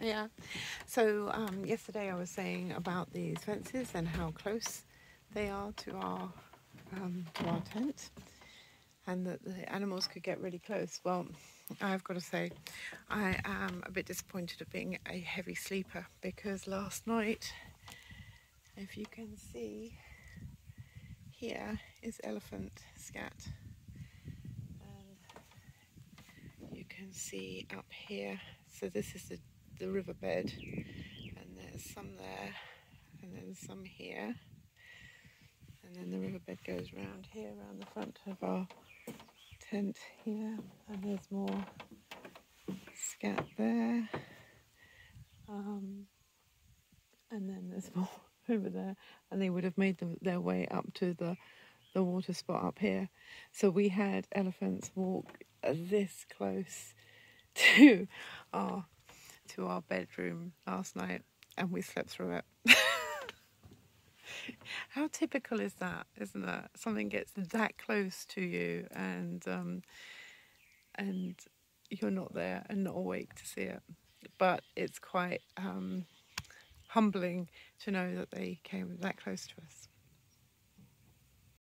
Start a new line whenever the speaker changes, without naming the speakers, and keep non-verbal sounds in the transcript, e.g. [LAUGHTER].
yeah. So um, yesterday I was saying about these fences and how close they are to our um, to our tent, and that the animals could get really close. Well, I've got to say, I am a bit disappointed of being a heavy sleeper because last night, if you can see, here is elephant scat. And you can see up here, so this is the, the riverbed, and there's some there, and then some here. And then the riverbed goes round here, around the front of our tent here, and there's more scat there. Um, and then there's [LAUGHS] more over there, and they would have made their way up to the the water spot up here. So we had elephants walk this close [LAUGHS] to our to our bedroom last night, and we slept through it. [LAUGHS] How typical is that, isn't it? Something gets that close to you, and um, and you're not there and not awake to see it. But it's quite um, humbling to know that they came that close to us.